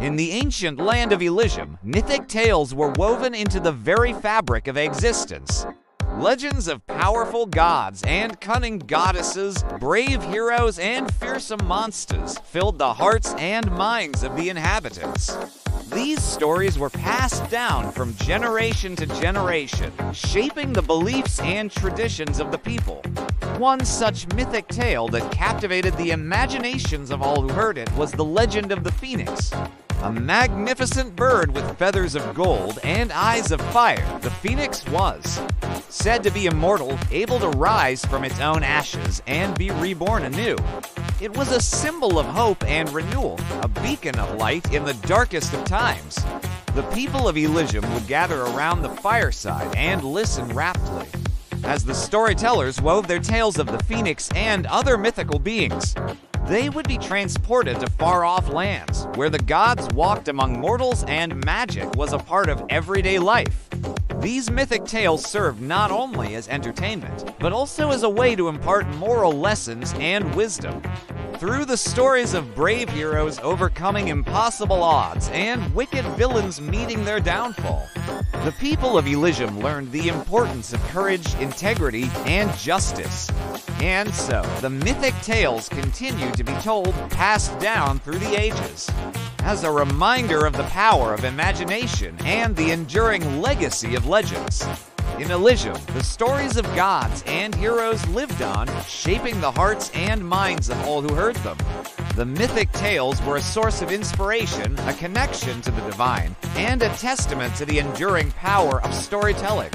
In the ancient land of Elysium, mythic tales were woven into the very fabric of existence. Legends of powerful gods and cunning goddesses, brave heroes, and fearsome monsters filled the hearts and minds of the inhabitants. These stories were passed down from generation to generation, shaping the beliefs and traditions of the people. One such mythic tale that captivated the imaginations of all who heard it was the legend of the Phoenix. A magnificent bird with feathers of gold and eyes of fire, the Phoenix was. Said to be immortal, able to rise from its own ashes and be reborn anew. It was a symbol of hope and renewal, a beacon of light in the darkest of times. The people of Elysium would gather around the fireside and listen raptly as the storytellers wove their tales of the phoenix and other mythical beings. They would be transported to far off lands where the gods walked among mortals and magic was a part of everyday life. These mythic tales serve not only as entertainment, but also as a way to impart moral lessons and wisdom. Through the stories of brave heroes overcoming impossible odds and wicked villains meeting their downfall, the people of Elysium learned the importance of courage, integrity, and justice. And so, the mythic tales continue to be told, passed down through the ages, as a reminder of the power of imagination and the enduring legacy of legends. In Elysium, the stories of gods and heroes lived on, shaping the hearts and minds of all who heard them. The mythic tales were a source of inspiration, a connection to the divine, and a testament to the enduring power of storytelling.